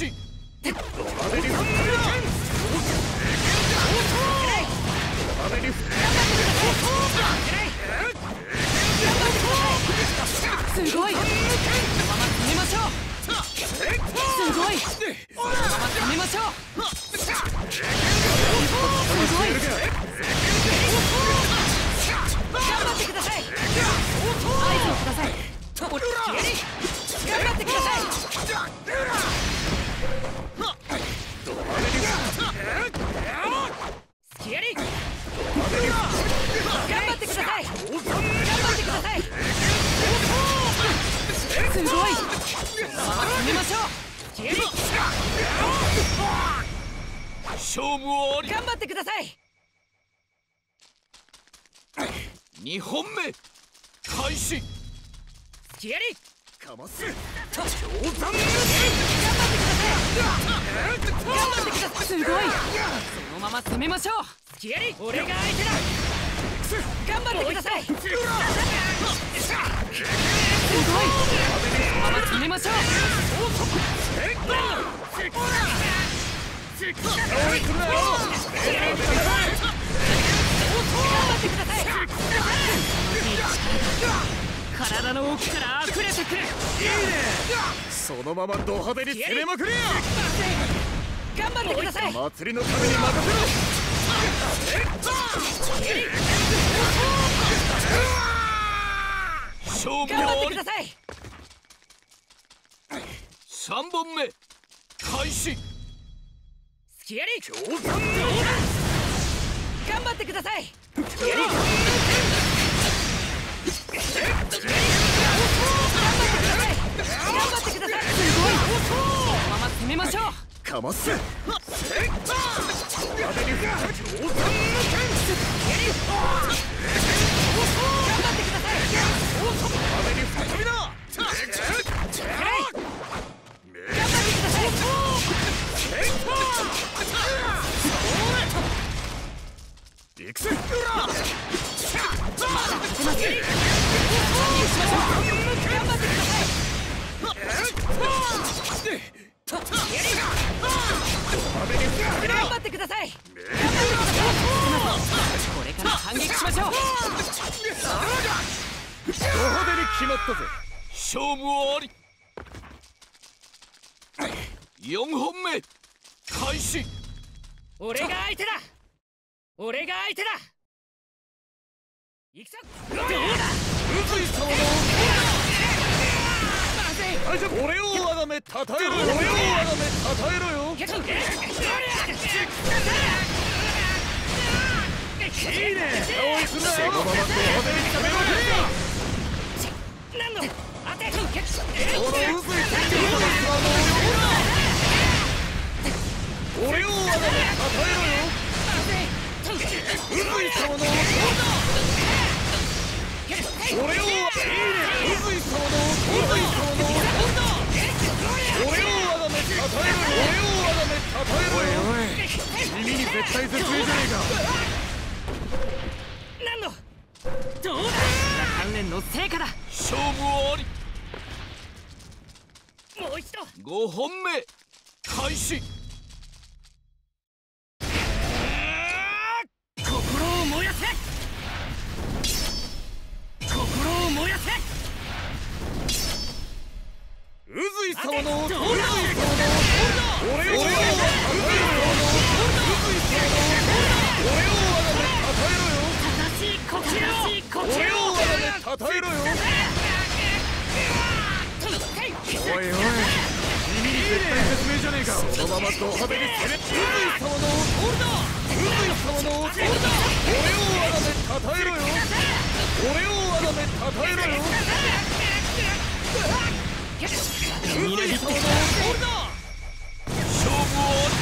始ド派手に振ってド派手に振ってすごい。このまま攻めましょう。すごい。このまま攻めましょう。すごい。すごい。このまま攻めましょう。勝負あり。頑張ってください。2本目。開始。スキアリかます。頑張ってください頑張ってください。すごい。そのまま攻めましょう。スキアリ俺が相手だ頑張ってください。すごいまま攻めましょう体の奥から溢れてくるそのままド派手に攻めまくれや頑張ってください祭りのために任せろ勝負頑張ってください3本目開始。スキアリ頑張ってください。スキアリ頑張ってください。頑張ってくださいすごいこのまま攻めましょう。せ。かます頑張ってください行くぜ勝てませんしましょう頑張ってください。派手に振ってみな頑張ってください。頑張ってください。これから反撃しましょうド派手に決まったぜ勝負あり4本目開始俺が相手だ俺が相手だ。行くぞ。どうだ。宇髄様のまずい俺を。あがめたたえろ俺をあがめたたえろよ。いいね。すなそのままド派手に攻めまく。れや何の当てこの宇髄絶対絶命じゃね何の？どうだ？関連の成果だ勝負あり。もう一度5本目開始。心を燃やせ！心を燃やせ！えか宇髄様の宇髄様の俺をおいおい耳に絶対絶命じゃねえかそのままド派手に攻め宇髄様の宇髄様の俺をあがめたたえろよ。俺をあがめたたえろよ。宇髄様の勝負あり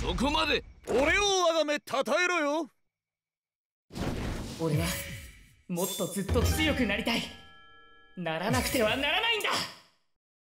そこまで俺を与えろよ。俺はもっとずっと強くなりたい。ならなくてはならないんだ。